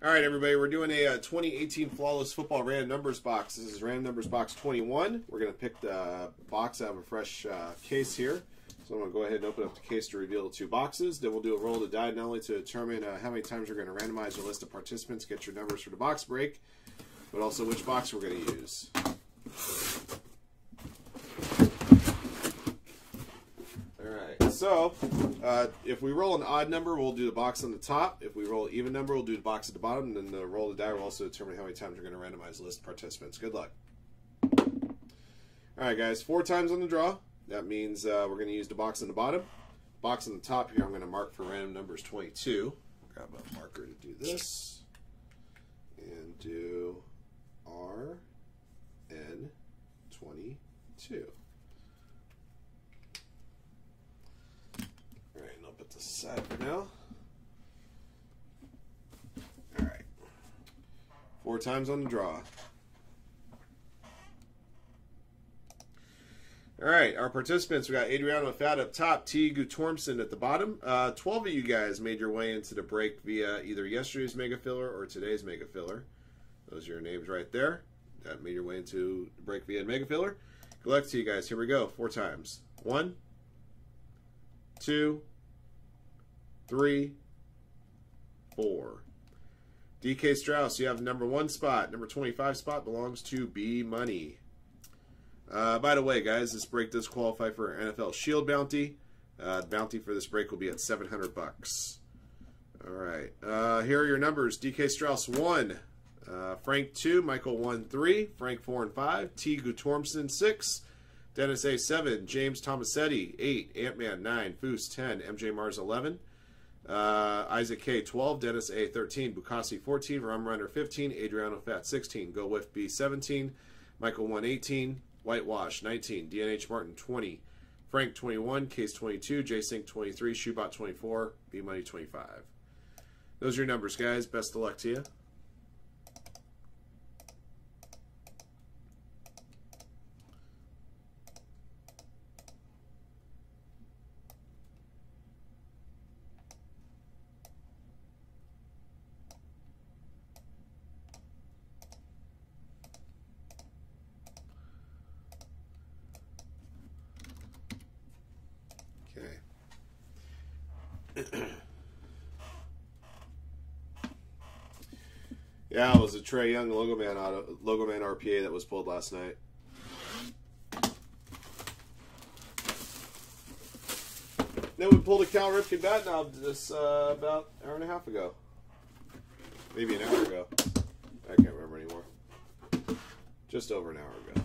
All right, everybody, we're doing a, uh 2018 Flawless Football Random Numbers box. This is Random Numbers box 21. We're going to pick the box out of a fresh uh, case here. So I'm going to go ahead and open up the case to reveal the two boxes. Then we'll do a roll of the die not only to determine uh, how many times you're going to randomize your list of participants, get your numbers for the box break, but also which box we're going to use. All right, so uh, if we roll an odd number, we'll do the box on the top. If we roll an even number, we'll do the box at the bottom. And then the roll of the die will also determine how many times we're going to randomize list participants. Good luck. All right, guys, four times on the draw. That means uh, we're going to use the box on the bottom. Box on the top here, I'm going to mark for random numbers 22. Grab a marker to do this. And do R N 22. All right, and Aside for now. All right. Four times on the draw. All right, our participants, we got Adriano Fat up top, T. Gutormson at the bottom. Uh, 12 of you guys made your way into the break via either yesterday's Mega Filler or today's Mega Filler. Those are your names right there. That made your way into the break via Mega Filler. Good luck to you guys. Here we go. Four times. One, two, three, four. DK Strauss, you have number one spot. Number 25 spot belongs to B Money. Uh, by the way, guys, this break does qualify for NFL Shield bounty. Uh, bounty for this break will be at 700 bucks. All right. Uh, here are your numbers. DK Strauss 1, uh, Frank 2, Michael 1, 3, Frank 4 and 5, T. Gutormson 6, Dennis A 7, James Tomasetti 8, Ant-Man 9, Foos 10, MJ Mars 11, uh, Isaac K 12, Dennis A 13, Bukasi 14, Rum Runner 15, Adriano Fat 16, Go With B 17, Michael 1 18, Whitewash 19, DNH Martin 20, Frank 21, Case 22, J Sync 23, Shoebot 24, B Money 25. Those are your numbers, guys. Best of luck to you. Yeah, it was a Trae Young Logo Man auto, Logo Man RPA that was pulled last night. Then we pulled a Cal Ripken bat knob this uh, about an hour and a half ago. Maybe an hour ago. I can't remember anymore. Just over an hour ago.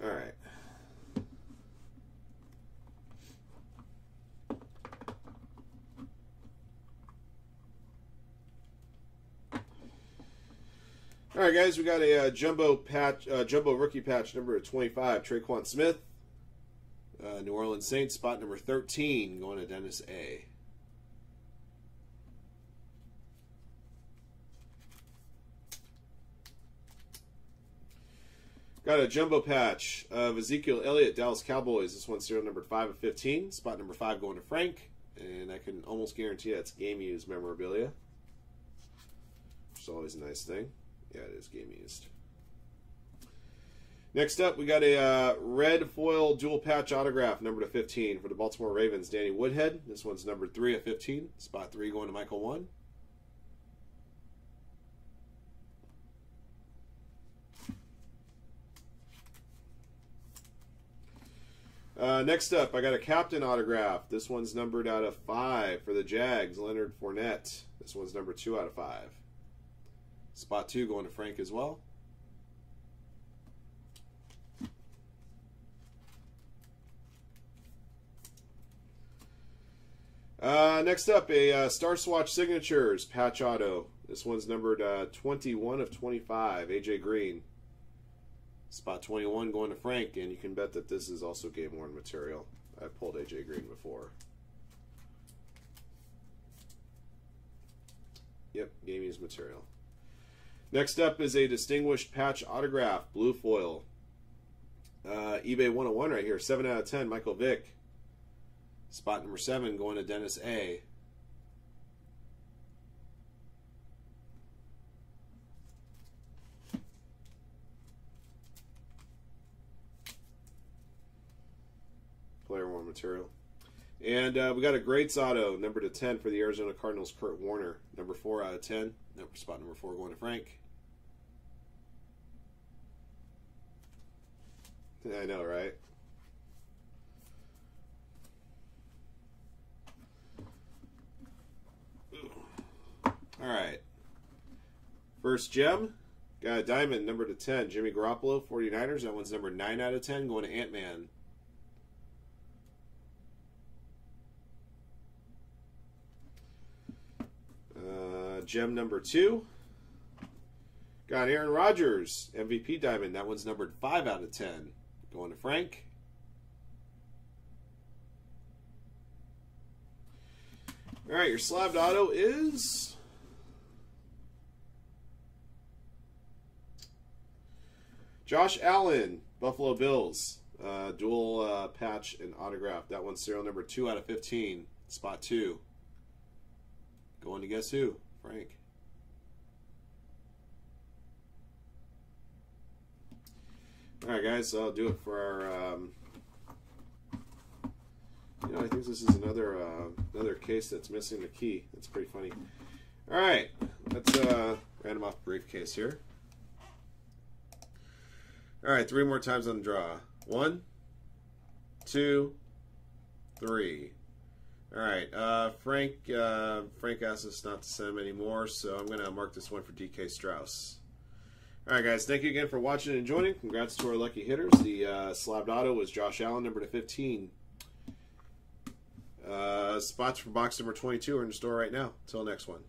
All right. All right, guys, we got a uh, jumbo patch, uh, jumbo rookie patch number 25, Tre'Quan Smith, uh, New Orleans Saints, spot number 13, going to Dennis A. Got a jumbo patch of Ezekiel Elliott, Dallas Cowboys. This one's serial number 5 of 15. Spot number 5 going to Frank. And I can almost guarantee that's game used memorabilia. Which is always a nice thing. Yeah, it is game used. Next up, we got a uh, red foil dual patch autograph, number to 15 for the Baltimore Ravens, Danny Woodhead. This one's number 3 of 15. Spot 3 going to Michael 1. Uh, next up, I got a captain autograph. This one's numbered out of five for the Jags, Leonard Fournette. This one's number two out of five. Spot two going to Frank as well. Uh, next up, a uh, Star Swatch Signatures patch auto. This one's numbered uh, 21 of 25, AJ Green. Spot 21 going to Frank, and you can bet that this is also game worn material. I've pulled AJ Green before. Yep, gaming's material. Next up is a distinguished patch autograph, blue foil. Uh, eBay 101 right here, 7 out of 10, Michael Vick. Spot number 7 going to Dennis A. Player 1 material. And uh, we got a Greats auto, number to 10 for the Arizona Cardinals, Kurt Warner. Number 4 out of 10. Number, spot number 4 going to Frank. I know, right? All right. First gem. Got a diamond, number to 10. Jimmy Garoppolo, 49ers. That one's number 9 out of 10, going to Ant Man. Uh, gem number 2. Got Aaron Rodgers, MVP diamond. That one's numbered 5 out of 10, going to Frank. All right, your slabbed auto is Josh Allen, Buffalo Bills, uh, dual uh, patch and autograph. That one's serial number two out of fifteen, spot two. Going to guess who? Frank. All right, guys. So I'll do it for our. Um, you know, I think this is another uh, another case that's missing the key. That's pretty funny. All right, let's uh, random off briefcase here. All right, three more times on the draw. One, two, three. All right, uh, Frank. Uh, Frank asked us not to send him anymore, so I'm going to mark this one for DK Strauss. All right, guys. Thank you again for watching and joining. Congrats to our lucky hitters. The uh, slabbed auto was Josh Allen, number to 15. Uh, spots for box number 22 are in the store right now. Until next one.